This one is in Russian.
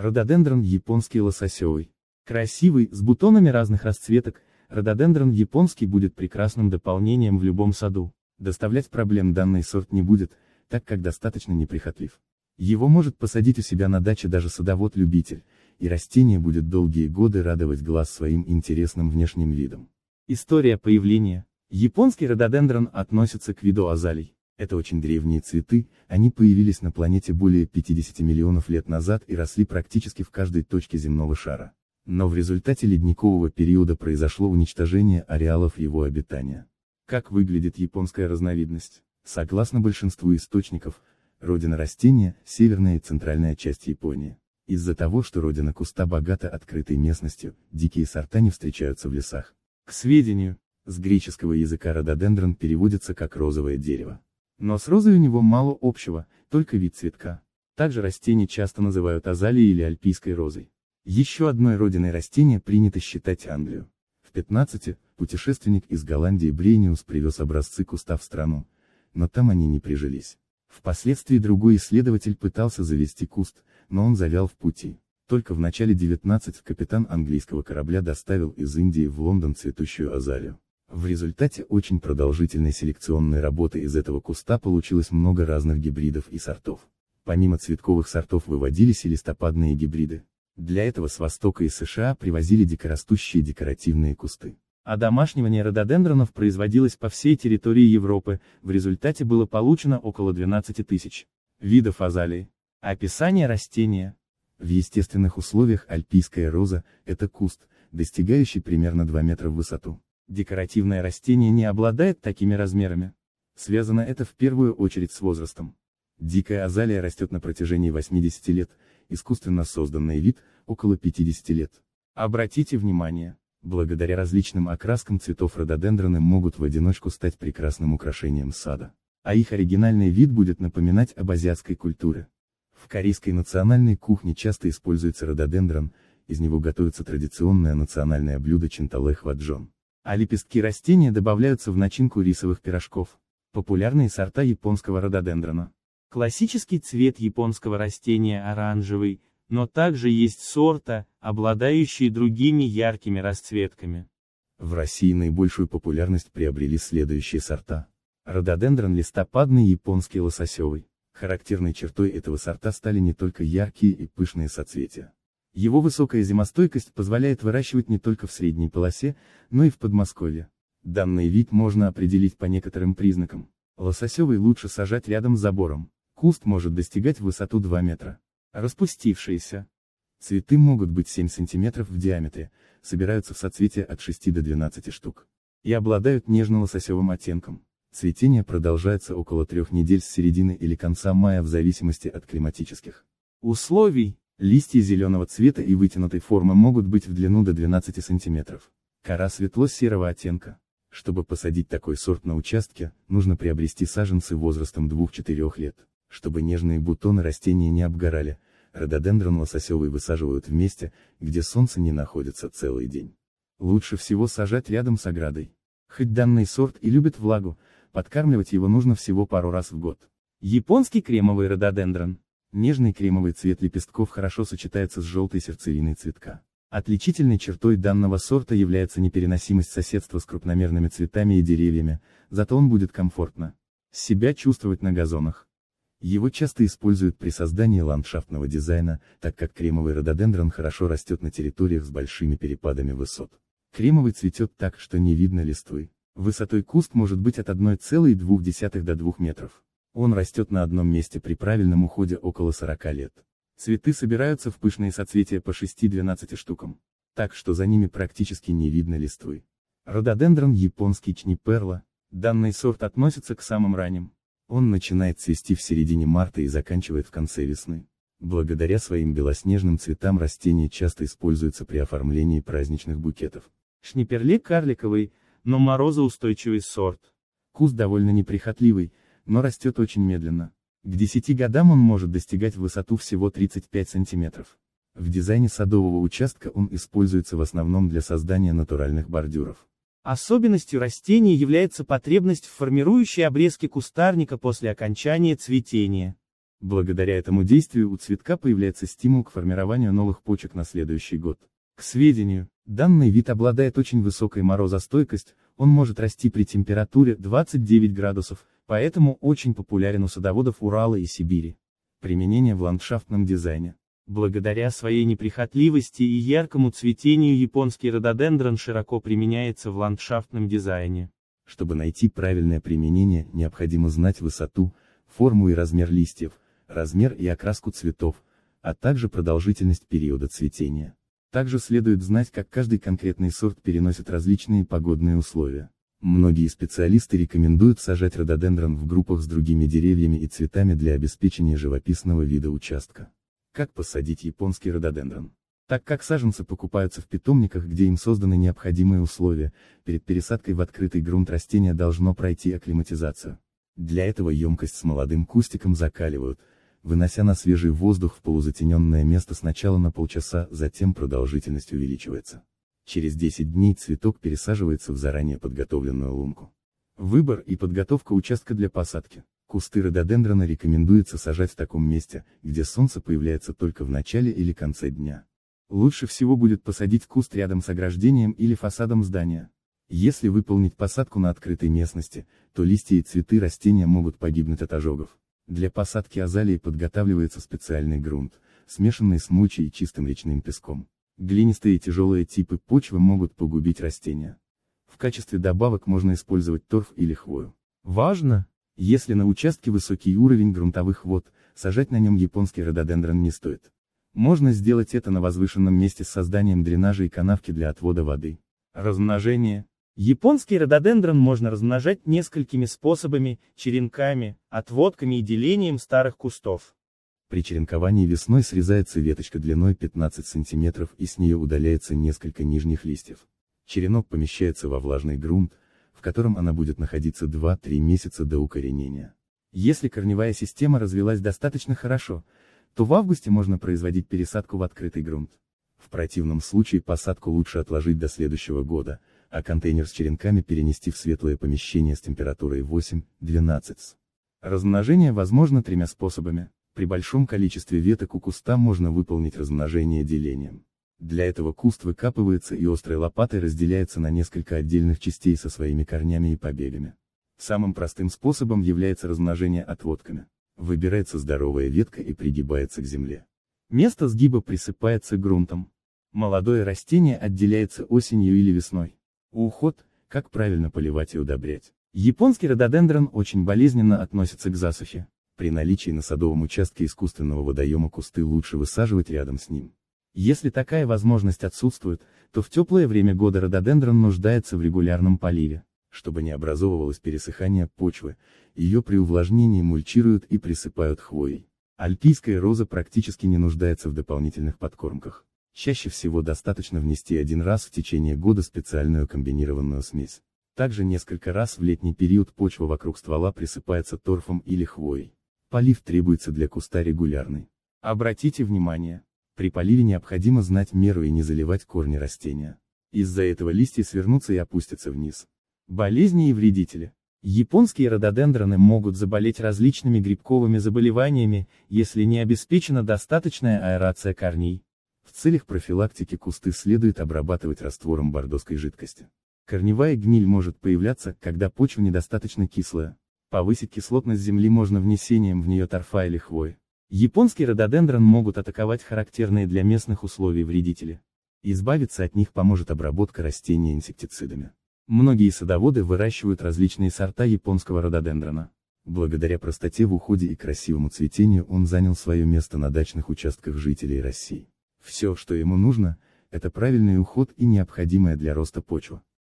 Рододендрон японский лососевый. Красивый, с бутонами разных расцветок, рододендрон японский будет прекрасным дополнением в любом саду. Доставлять проблем данный сорт не будет, так как достаточно неприхотлив. Его может посадить у себя на даче даже садовод-любитель, и растение будет долгие годы радовать глаз своим интересным внешним видом. История появления. Японский рододендрон относится к виду азалий. Это очень древние цветы, они появились на планете более 50 миллионов лет назад и росли практически в каждой точке земного шара. Но в результате ледникового периода произошло уничтожение ареалов его обитания. Как выглядит японская разновидность? Согласно большинству источников, родина растения – северная и центральная часть Японии. Из-за того, что родина куста богата открытой местностью, дикие сорта не встречаются в лесах. К сведению, с греческого языка рододендрон переводится как розовое дерево. Но с розой у него мало общего, только вид цветка. Также растение часто называют азалией или альпийской розой. Еще одной родиной растения принято считать Англию. В 15 путешественник из Голландии Брейниус привез образцы куста в страну, но там они не прижились. Впоследствии другой исследователь пытался завести куст, но он завял в пути. Только в начале 19 капитан английского корабля доставил из Индии в Лондон цветущую азалию. В результате очень продолжительной селекционной работы из этого куста получилось много разных гибридов и сортов. Помимо цветковых сортов выводились и листопадные гибриды. Для этого с Востока и США привозили дикорастущие декоративные кусты. А домашнивание рододендронов производилось по всей территории Европы, в результате было получено около 12 тысяч видов азалии. Описание растения. В естественных условиях альпийская роза – это куст, достигающий примерно 2 метра в высоту. Декоративное растение не обладает такими размерами. Связано это в первую очередь с возрастом. Дикая азалия растет на протяжении 80 лет, искусственно созданный вид, около 50 лет. Обратите внимание, благодаря различным окраскам цветов рододендроны могут в одиночку стать прекрасным украшением сада. А их оригинальный вид будет напоминать об азиатской культуре. В корейской национальной кухне часто используется рододендрон, из него готовится традиционное национальное блюдо чинталэ хваджон. А лепестки растения добавляются в начинку рисовых пирожков. Популярные сорта японского рододендрона. Классический цвет японского растения оранжевый, но также есть сорта, обладающие другими яркими расцветками. В России наибольшую популярность приобрели следующие сорта. Рододендрон листопадный японский лососевый. Характерной чертой этого сорта стали не только яркие и пышные соцветия. Его высокая зимостойкость позволяет выращивать не только в средней полосе, но и в Подмосковье. Данный вид можно определить по некоторым признакам. Лососевый лучше сажать рядом с забором. Куст может достигать высоту 2 метра. Распустившиеся. Цветы могут быть 7 см в диаметре, собираются в соцветия от 6 до 12 штук. И обладают нежно-лососевым оттенком. Цветение продолжается около трех недель с середины или конца мая в зависимости от климатических условий. Листья зеленого цвета и вытянутой формы могут быть в длину до 12 см. Кора светло-серого оттенка. Чтобы посадить такой сорт на участке, нужно приобрести саженцы возрастом 2-4 лет. Чтобы нежные бутоны растения не обгорали, рододендрон лососевый высаживают в месте, где солнце не находится целый день. Лучше всего сажать рядом с оградой. Хоть данный сорт и любит влагу, подкармливать его нужно всего пару раз в год. Японский кремовый рододендрон. Нежный кремовый цвет лепестков хорошо сочетается с желтой сердцевиной цветка. Отличительной чертой данного сорта является непереносимость соседства с крупномерными цветами и деревьями, зато он будет комфортно себя чувствовать на газонах. Его часто используют при создании ландшафтного дизайна, так как кремовый рододендрон хорошо растет на территориях с большими перепадами высот. Кремовый цветет так, что не видно листвы. Высотой куст может быть от 1,2 до 2 метров. Он растет на одном месте при правильном уходе около 40 лет. Цветы собираются в пышные соцветия по 6-12 штукам. Так что за ними практически не видно листвы. Рододендрон японский чниперла. Данный сорт относится к самым ранним. Он начинает цвести в середине марта и заканчивает в конце весны. Благодаря своим белоснежным цветам растение часто используется при оформлении праздничных букетов. Шниперле карликовый, но морозоустойчивый сорт. Куст довольно неприхотливый, но растет очень медленно. К 10 годам он может достигать высоту всего 35 сантиметров. В дизайне садового участка он используется в основном для создания натуральных бордюров. Особенностью растения является потребность в формирующей обрезке кустарника после окончания цветения. Благодаря этому действию у цветка появляется стимул к формированию новых почек на следующий год. К сведению, данный вид обладает очень высокой морозостойкость, он может расти при температуре 29 градусов, поэтому очень популярен у садоводов Урала и Сибири. Применение в ландшафтном дизайне. Благодаря своей неприхотливости и яркому цветению японский рододендрон широко применяется в ландшафтном дизайне. Чтобы найти правильное применение, необходимо знать высоту, форму и размер листьев, размер и окраску цветов, а также продолжительность периода цветения. Также следует знать, как каждый конкретный сорт переносит различные погодные условия. Многие специалисты рекомендуют сажать рододендрон в группах с другими деревьями и цветами для обеспечения живописного вида участка. Как посадить японский рододендрон? Так как саженцы покупаются в питомниках, где им созданы необходимые условия, перед пересадкой в открытый грунт растение должно пройти акклиматизацию. Для этого емкость с молодым кустиком закаливают, вынося на свежий воздух в полузатененное место сначала на полчаса, затем продолжительность увеличивается. Через 10 дней цветок пересаживается в заранее подготовленную лунку. Выбор и подготовка участка для посадки. Кусты рододендрона рекомендуется сажать в таком месте, где солнце появляется только в начале или конце дня. Лучше всего будет посадить куст рядом с ограждением или фасадом здания. Если выполнить посадку на открытой местности, то листья и цветы растения могут погибнуть от ожогов. Для посадки азалии подготавливается специальный грунт, смешанный с мучей и чистым речным песком. Глинистые и тяжелые типы почвы могут погубить растения. В качестве добавок можно использовать торф или хвою. Важно, если на участке высокий уровень грунтовых вод, сажать на нем японский рододендрон не стоит. Можно сделать это на возвышенном месте с созданием дренажа и канавки для отвода воды. Размножение, Японский рододендрон можно размножать несколькими способами, черенками, отводками и делением старых кустов. При черенковании весной срезается веточка длиной 15 см и с нее удаляется несколько нижних листьев. Черенок помещается во влажный грунт, в котором она будет находиться 2-3 месяца до укоренения. Если корневая система развилась достаточно хорошо, то в августе можно производить пересадку в открытый грунт. В противном случае посадку лучше отложить до следующего года, а контейнер с черенками перенести в светлое помещение с температурой 8-12 с. Размножение возможно тремя способами. При большом количестве веток у куста можно выполнить размножение делением. Для этого куст выкапывается и острой лопатой разделяется на несколько отдельных частей со своими корнями и побегами. Самым простым способом является размножение отводками. Выбирается здоровая ветка и пригибается к земле. Место сгиба присыпается грунтом. Молодое растение отделяется осенью или весной. Уход, как правильно поливать и удобрять. Японский рододендрон очень болезненно относится к засухе. При наличии на садовом участке искусственного водоема кусты лучше высаживать рядом с ним. Если такая возможность отсутствует, то в теплое время года рододендрон нуждается в регулярном поливе. Чтобы не образовывалось пересыхание почвы, ее при увлажнении мульчируют и присыпают хвоей. Альпийская роза практически не нуждается в дополнительных подкормках. Чаще всего достаточно внести один раз в течение года специальную комбинированную смесь. Также несколько раз в летний период почва вокруг ствола присыпается торфом или хвоей. Полив требуется для куста регулярный. Обратите внимание, при поливе необходимо знать меру и не заливать корни растения. Из-за этого листья свернутся и опустятся вниз. Болезни и вредители. Японские рододендроны могут заболеть различными грибковыми заболеваниями, если не обеспечена достаточная аэрация корней. В целях профилактики кусты следует обрабатывать раствором бордоской жидкости. Корневая гниль может появляться, когда почва недостаточно кислая. Повысить кислотность земли можно внесением в нее торфа или хвои. Японский рододендрон могут атаковать характерные для местных условий вредители. Избавиться от них поможет обработка растения инсектицидами. Многие садоводы выращивают различные сорта японского рододендрона. Благодаря простоте в уходе и красивому цветению он занял свое место на дачных участках жителей России. Все, что ему нужно, это правильный уход и необходимая для роста почва.